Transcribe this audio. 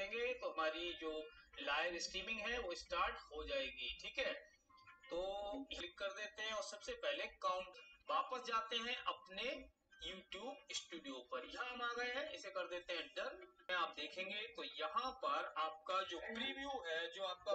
देंगे तो हमारी जो लाइव स्ट्रीमिंग है, वो स्टार्ट हो जाएगी, ठीक है? तो क्लिक कर देते हैं, और सबसे पहले काउंट वापस जाते हैं अपने YouTube स्टूडियो पर। यहाँ हम आ गए हैं, इसे कर देते हैं डन आप देखेंगे तो यहाँ पर आपका जो प्रीव्यू है, जो आपका